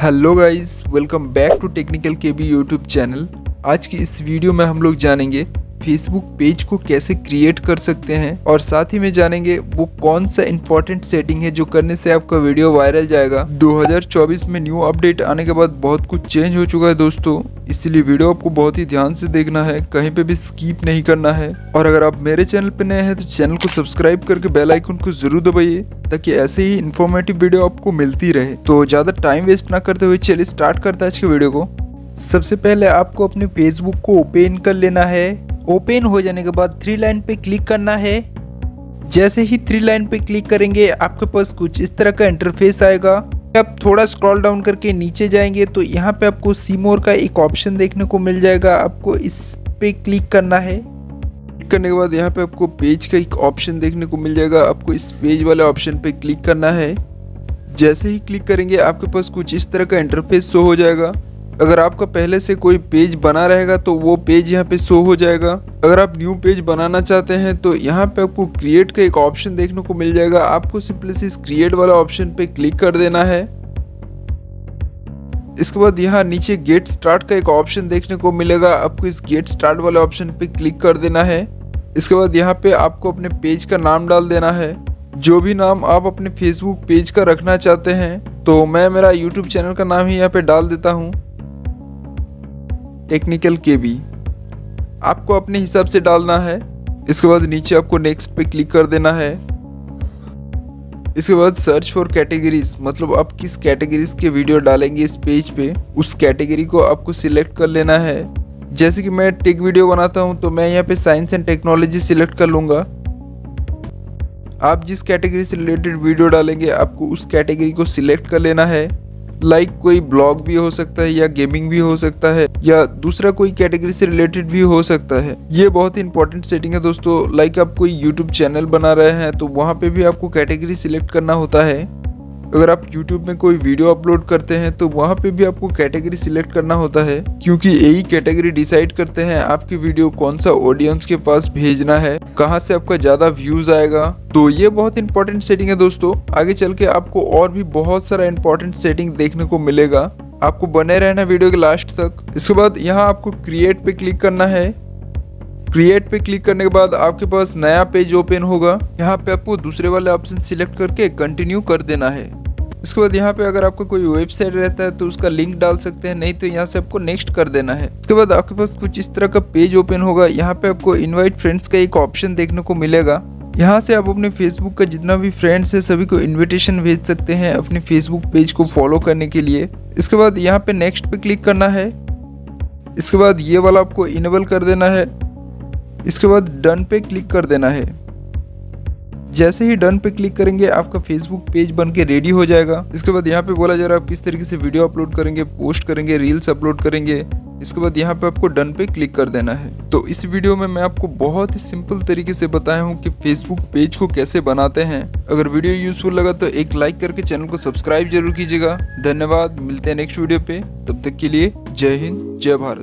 Hello guys, welcome back to technical K B YouTube channel. आज की इस video में हम लोग जानेंगे फेसबुक पेज को कैसे क्रिएट कर सकते हैं? और साथ ही में जानेंगे वो कौन सा इंपॉर्टेंट सेटिंग है जो करने से आपका वीडियो वायरल जाएगा। 2024 में न्यू अपडेट आने के बाद बहुत कुछ चेंज हो चुका है दोस्तों। इसलिए वीडियो आपको बहुत ही ध्यान से देखना है, कहीं पे भी स्कीप नहीं करना है। और अगर आप मेरे चैनल पे नए हैं तो चैनल को सब्सक्राइब करके बेल आइकन को ज़रूर दबाइए, ताकि ऐसे ही इन्फॉर्मेटिव वीडियो आपको मिलती रहे। तो ज़्यादा टाइम वेस्ट ना करते हुए चलिए स्टार्ट करते हैं आज के वीडियो को। सबसे पहले आपको अपने फेसबुक को ओपन कर लेना है। ओपन हो जाने के बाद थ्री लाइन पे क्लिक करना है। जैसे ही थ्री लाइन पे क्लिक करेंगे, आपके पास कुछ इस तरह का इंटरफेस आएगा। आप थोड़ा स्क्रॉल डाउन करके नीचे जाएँगे तो यहाँ पे आपको सीमोर का एक ऑप्शन देखने को मिल जाएगा। आपको इस पे क्लिक करना है। क्लिक करने के बाद यहाँ पे आपको पेज का एक ऑप्शन देखने को मिल जाएगा। आपको इस पेज वाले ऑप्शन पे क्लिक करना है। जैसे ही क्लिक करेंगे, आपके पास कुछ इस तरह का इंटरफेस शो हो जाएगा। अगर आपका पहले से कोई पेज बना रहेगा तो वो पेज यहाँ पे शो हो जाएगा। अगर आप न्यू पेज बनाना चाहते हैं तो यहाँ पे आपको क्रिएट का एक ऑप्शन देखने को मिल जाएगा। आपको सिंपली इस क्रिएट वाला ऑप्शन पे क्लिक कर देना है। इसके बाद यहाँ नीचे गेट स्टार्ट का एक ऑप्शन देखने को मिलेगा। आपको इस गेट स्टार्ट वाले ऑप्शन पे क्लिक कर देना है। इसके बाद यहाँ पे आपको अपने पेज का नाम डाल देना है। जो भी नाम आप अपने फेसबुक पेज का रखना चाहते हैं तो मैं मेरा यूट्यूब चैनल का नाम ही यहाँ पे डाल देता हूँ। टेक्निकल के बी आपको अपने हिसाब से डालना है। इसके बाद नीचे आपको नेक्स्ट पे क्लिक कर देना है। इसके बाद सर्च फॉर कैटेगरीज मतलब आप किस कैटेगरीज के वीडियो डालेंगे इस पेज पे, उस कैटेगरी को आपको सिलेक्ट कर लेना है। जैसे कि मैं टेक वीडियो बनाता हूँ तो मैं यहाँ पे साइंस एंड टेक्नोलॉजी सिलेक्ट कर लूँगा। आप जिस कैटेगरी से रिलेटेड वीडियो डालेंगे, आपको उस कैटेगरी को सिलेक्ट कर लेना है। लाइक कोई ब्लॉग भी हो सकता है या गेमिंग भी हो सकता है या दूसरा कोई कैटेगरी से रिलेटेड भी हो सकता है। ये बहुत ही इंपॉर्टेंट सेटिंग है दोस्तों। लाइक आप कोई यूट्यूब चैनल बना रहे हैं तो वहाँ पे भी आपको कैटेगरी सिलेक्ट करना होता है। अगर आप YouTube में कोई वीडियो अपलोड करते हैं तो वहाँ पे भी आपको कैटेगरी सिलेक्ट करना होता है। क्योंकि यही कैटेगरी डिसाइड करते हैं आपकी वीडियो कौन सा ऑडियंस के पास भेजना है, कहाँ से आपका ज़्यादा व्यूज़ आएगा। तो ये बहुत इंपॉर्टेंट सेटिंग है दोस्तों। आगे चल के आपको और भी बहुत सारा इंपॉर्टेंट सेटिंग देखने को मिलेगा। आपको बने रहना वीडियो के लास्ट तक। इसके बाद यहाँ आपको क्रिएट पे क्लिक करना है। क्रिएट पे क्लिक करने के बाद आपके पास नया पेज ओपन होगा। यहाँ पे आपको दूसरे वाले ऑप्शन सिलेक्ट करके कंटिन्यू कर देना है। इसके बाद यहाँ पे अगर आपका कोई वेबसाइट रहता है तो उसका लिंक डाल सकते हैं, नहीं तो यहाँ से आपको नेक्स्ट कर देना है। इसके बाद आपके पास कुछ इस तरह का पेज ओपन होगा, यहाँ पे आपको इनवाइट फ्रेंड्स का एक ऑप्शन देखने को मिलेगा। यहाँ से आप अपने फेसबुक का जितना भी फ्रेंड्स है, सभी को इन्विटेशन भेज सकते हैं अपने फेसबुक पेज को फॉलो करने के लिए। इसके बाद यहाँ पे नेक्स्ट पे क्लिक करना है। इसके बाद ये वाला आपको इनेबल कर देना है। इसके बाद डन पे क्लिक कर देना है। जैसे ही डन पे क्लिक करेंगे, आपका फेसबुक पेज बन के रेडी हो जाएगा। इसके बाद यहाँ पे बोला जा रहा है आप किस तरीके से वीडियो अपलोड करेंगे पोस्ट करेंगे रील्स अपलोड करेंगे। इसके बाद यहाँ पे आपको डन पे क्लिक कर देना है। तो इस वीडियो में मैं आपको बहुत ही सिंपल तरीके से बताया हूँ कि फेसबुक पेज को कैसे बनाते हैं। अगर वीडियो यूजफुल लगा तो एक लाइक करके चैनल को सब्सक्राइब ज़रूर कीजिएगा। धन्यवाद, मिलते हैं नेक्स्ट वीडियो पे। तब तक के लिए जय हिंद, जय भारत।